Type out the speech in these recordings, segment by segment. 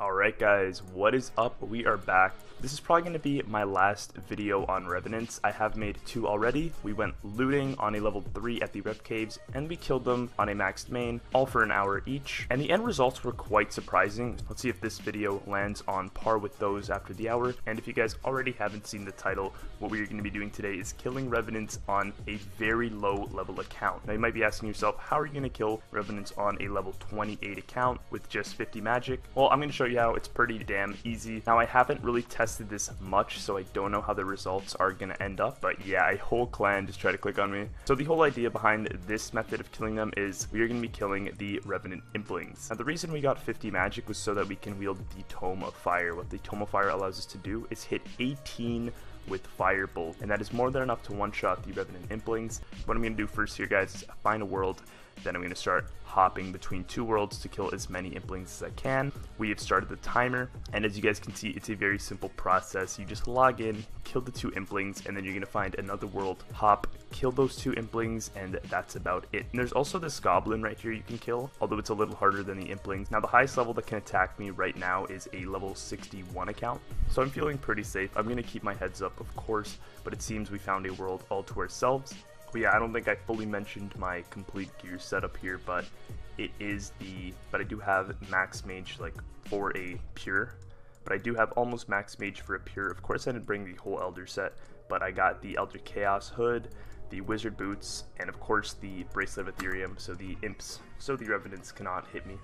Alright guys, what is up? We are back. This is probably going to be my last video on Revenants. I have made two already. We went looting on a level 3 at the Rev Caves, and we killed them on a maxed main, all for an hour each. And the end results were quite surprising. Let's see if this video lands on par with those after the hour. And if you guys already haven't seen the title, what we're going to be doing today is killing Revenants on a very low level account. Now you might be asking yourself, how are you going to kill Revenants on a level 28 account with just 50 magic? Well, I'm going to show you how. It's pretty damn easy. Now I haven't really tested this much, so I don't know how the results are going to end up. But yeah, a whole clan just tried to click on me. So the whole idea behind this method of killing them is we are to be killing the Revenant Implings. Now the reason we got 50 magic was so that we can wield the Tome of Fire. What the Tome of Fire allows us to do is hit 18 with Firebolt, and that is more than enough to one-shot the Revenant Implings. What I'm to do first here, guys, is find a world then I'm going to start hopping between two worlds to kill as many implings as I can. We have started the timer, and as you guys can see, it's a very simple process. You just log in, kill the two implings, and then you're going to find another world, hop, kill those two implings, and that's about it. And there's also this goblin right here you can kill, although it's a little harder than the implings. Now the highest level that can attack me right now is a level 61 account, so I'm feeling pretty safe. I'm going to keep my heads up, of course, but it seems we found a world all to ourselves. But yeah, I don't think I fully mentioned my complete gear setup here, but it is the, but I do have max mage like for a pure, but I do have almost max mage for a pure. Of course I didn't bring the whole elder set, but I got the elder chaos hood, the wizard boots, and of course the bracelet of ethereum, so the imps, so the revenants cannot hit me.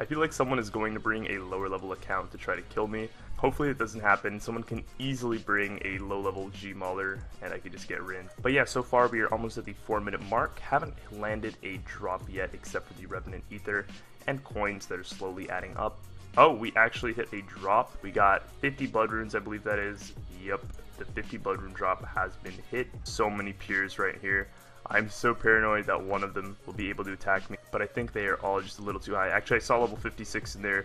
I feel like someone is going to bring a lower level account to try to kill me. Hopefully it doesn't happen. Someone can easily bring a low level G Mauler and I could just get Rin. But yeah, so far we are almost at the 4 minute mark. Haven't landed a drop yet except for the Revenant Ether and coins that are slowly adding up. Oh, we actually hit a drop. We got 50 Blood Runes, I believe that is. Yep, the 50 Blood Rune drop has been hit. So many Pures right here. I'm so paranoid that one of them will be able to attack me, but I think they are all just a little too high. Actually, I saw level 56 in there.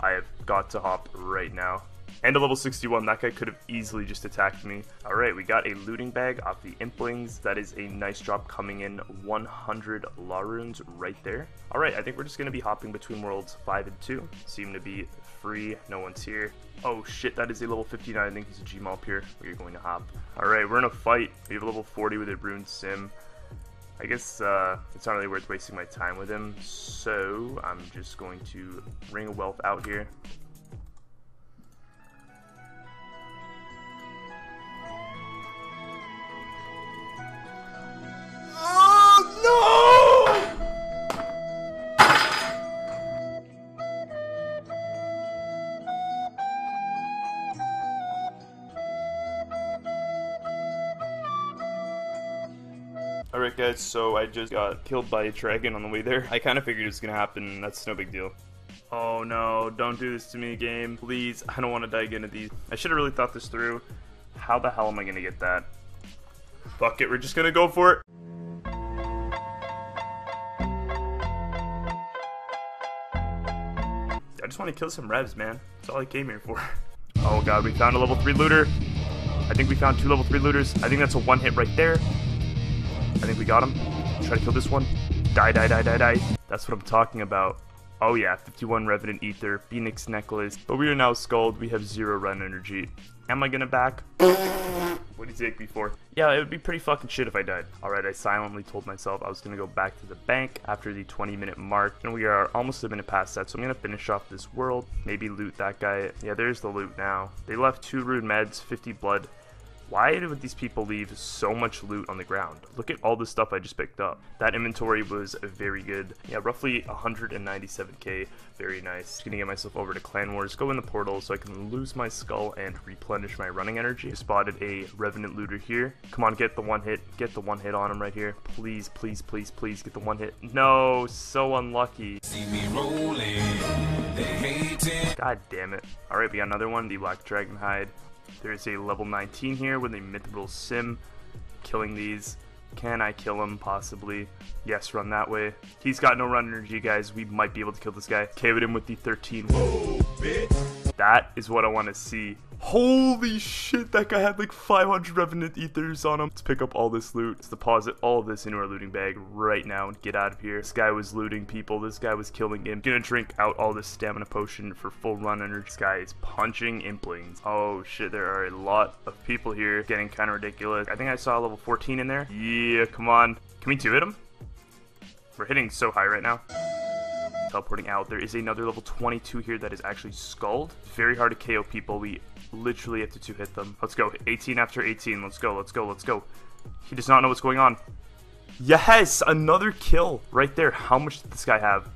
I have got to hop right now. And a level 61, that guy could have easily just attacked me. Alright, we got a looting bag off the Implings. That is a nice drop coming in 100 Law Runes right there. Alright, I think we're just going to be hopping between worlds 5 and 2. Seem to be free, no one's here. Oh shit, that is a level 59, I think he's a Gmaul here. We're going to hop. Alright, we're in a fight. We have a level 40 with a Rune Scim. I guess uh, it's not really worth wasting my time with him, so I'm just going to Ring of Wealth out here. Guys, so I just got killed by a dragon on the way there. I kind of figured it was to happen, that's no big deal. Oh no, don't do this to me game. Please, I don't want to die again these. I should have really thought this through. How the hell am I to get that? Fuck it, we're just to go for it. I just want to kill some revs, man. That's all I came here for. Oh god, we found a level 3 looter. I think we found two level 3 looters. I think that's a one hit right there. I think we got him. Try to kill this one. Die, die, die, die, die. That's what I'm talking about. Oh yeah, 51 Revenant Ether, Phoenix Necklace. But we are now Skulled. We have zero run energy. Am I gonna back? what did you take me for? Yeah, it would be pretty fucking shit if I died. Alright, I silently told myself I was gonna go back to the bank after the 20 minute mark. And we are almost a minute past that, so I'm gonna finish off this world. Maybe loot that guy. Yeah, there's the loot now. They left two rune meds, 50 blood, why would these people leave so much loot on the ground? Look at all the stuff I just picked up. That inventory was very good. Yeah, roughly 197k. Very nice. Gonna get myself over to Clan Wars, go in the portal so I can lose my skull and replenish my running energy. Spotted a Revenant looter here. Come on, get the one hit. Get the one hit on him right here. Please, please, please, please get the one hit. No, so unlucky. God damn it. Alright, we got another one, the Black Dragon Hide. There's a level 19 here with a Mithril Scim. Killing these. Can I kill him? Possibly. Yes, run that way. He's got no run energy, guys. We might be able to kill this guy. KO'd him with the 13. Whoa, That is what I want to see. Holy shit, that guy had like 500 Revenant Ethers on him. Let's pick up all this loot. Let's deposit all of this into our looting bag right now and get out of here. This guy was looting people. This guy was killing him. Gonna drink out all this stamina potion for full run energy. This guy is punching implings. Oh shit, there are a lot of people here getting kind of ridiculous. I think I saw a level 14 in there. Yeah, come on. Can we two hit him? We're hitting so high right now teleporting out. There is another level 22 here that is actually Skulled. Very hard to KO people. We literally have to two hit them. Let's go. 18 after 18. Let's go. Let's go. Let's go. He does not know what's going on. Yes! Another kill right there. How much did this guy have?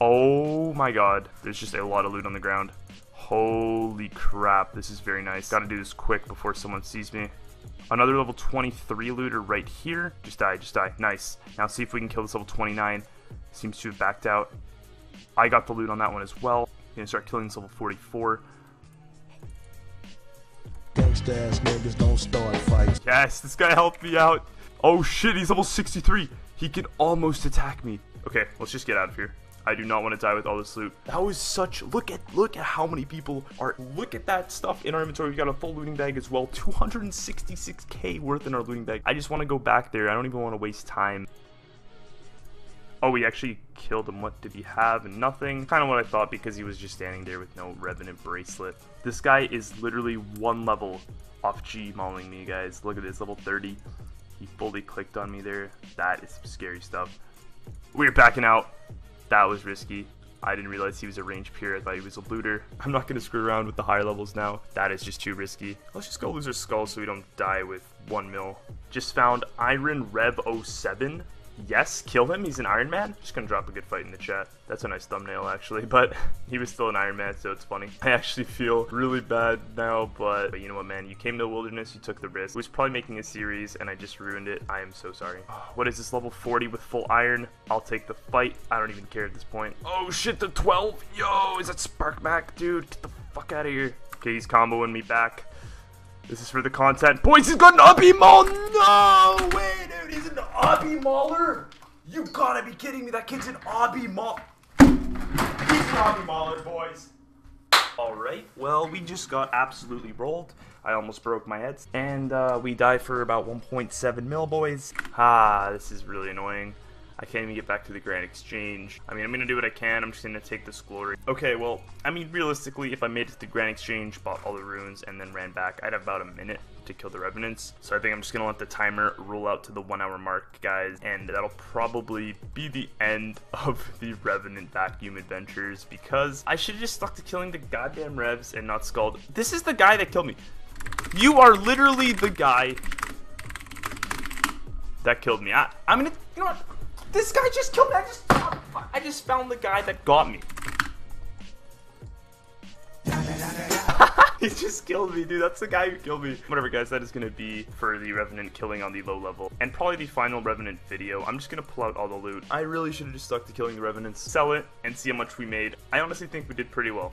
Oh my god. There's just a lot of loot on the ground. Holy crap. This is very nice. Gotta do this quick before someone sees me. Another level 23 looter right here. Just die, just die. Nice. Now see if we can kill this level 29. Seems to have backed out. I got the loot on that one as well. Gonna start killing this level 44. Gangsta ass niggas don't start fights. Yes, this guy helped me out. Oh shit, he's level 63. He can almost attack me. Okay, let's just get out of here. I do not want to die with all this loot. That was such look at look at how many people are look at that stuff in our inventory. We got a full looting bag as well. 266k worth in our looting bag. I just want to go back there. I don't even want to waste time. Oh, we actually killed him. What did he have? Nothing. Kind of what I thought because he was just standing there with no Revenant bracelet. This guy is literally one level off G mauling me, guys. Look at this, level 30. He fully clicked on me there. That is scary stuff. We're backing out. That was risky. I didn't realize he was a range pure. I thought he was a looter. I'm not going to screw around with the higher levels now. That is just too risky. Let's just go lose our skull so we don't die with one mil. Just found Iron Rev 07 yes, kill him. He's an Iron Man. Just gonna drop a good fight in the chat. That's a nice thumbnail, actually. But he was still an Iron Man, so it's funny. I actually feel really bad now, but, but you know what, man? You came to the wilderness, you took the risk. It was probably making a series, and I just ruined it. I am so sorry. what is this, level 40 with full iron? I'll take the fight. I don't even care at this point. Oh, shit, the 12. Yo, is that Sparc Mac, dude? Get the fuck out of here. Okay, he's comboing me back. This is for the content. Boys, he's got an obby maul. No way, dude. He's an obby mauler. You gotta be kidding me. That kid's an obby maul. He's an obby mauler, boys. Alright, well, we just got absolutely rolled. I almost broke my head. And uh, we die for about 1.7 mil, boys. Ah, this is really annoying. I can't even get back to the Grand Exchange. I mean, I'm to do what I can. I'm just to take this glory. Okay, well, I mean, realistically, if I made it to the Grand Exchange, bought all the runes, and then ran back, I'd have about a minute to kill the Revenants. So I think I'm just going to let the timer roll out to the one hour mark, guys. And that'll probably be the end of the Revenant Vacuum Adventures because I should have just stuck to killing the goddamn Revs and not Skulled. This is the guy that killed me. You are literally the guy that killed me. I, I'm gonna, you know what? This guy just killed me. I just, I just found the guy that got me. he just killed me, dude. That's the guy who killed me. Whatever, guys, that is going to be for the Revenant killing on the low level. And probably the final Revenant video. I'm just going to pull out all the loot. I really should have just stuck to killing the Revenants, sell it, and see how much we made. I honestly think we did pretty well.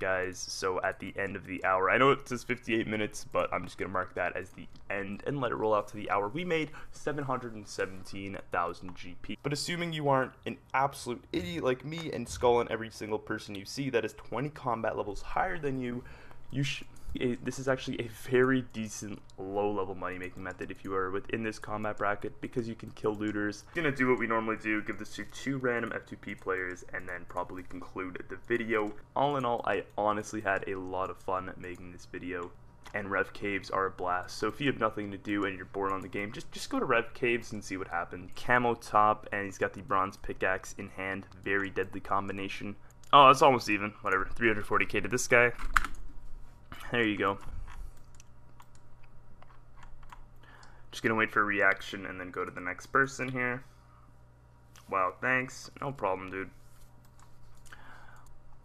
Guys, so at the end of the hour, I know it says 58 minutes, but I'm just going to mark that as the end and let it roll out to the hour. We made 717,000 GP. But assuming you aren't an absolute idiot like me and skull on every single person you see that is 20 combat levels higher than you, you should this is actually a very decent low level money making method if you are within this combat bracket because you can kill looters. I'm gonna do what we normally do, give this to two random F2P players and then probably conclude the video. All in all, I honestly had a lot of fun making this video and Rev Caves are a blast. So if you have nothing to do and you're bored on the game, just just go to Rev Caves and see what happens. Camo top, and he's got the bronze pickaxe in hand. Very deadly combination. Oh, it's almost even. Whatever. 340k to this guy. There you go. Just gonna wait for a reaction and then go to the next person here. Wow, thanks. No problem, dude.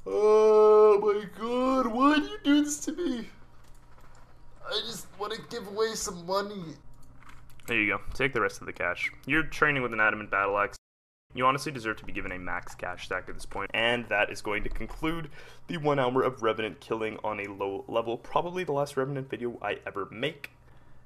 Oh my god, why do you do this to me? I just want to give away some money. There you go. Take the rest of the cash. You're training with an adamant battle axe. You honestly deserve to be given a max cash stack at this point. And that is going to conclude the one hour of Revenant killing on a low level. Probably the last Revenant video I ever make.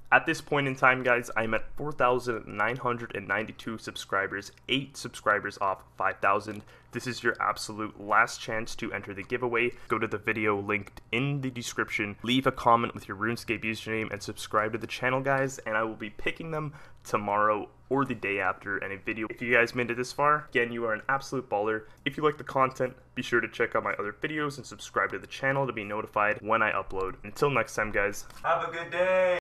At this point in time, guys, I'm at 4,992 subscribers, 8 subscribers off 5,000. This is your absolute last chance to enter the giveaway. Go to the video linked in the description, leave a comment with your RuneScape username, and subscribe to the channel, guys, and I will be picking them tomorrow or the day after in a video. If you guys made it this far, again, you are an absolute baller. If you like the content, be sure to check out my other videos and subscribe to the channel to be notified when I upload. Until next time, guys. Have a good day.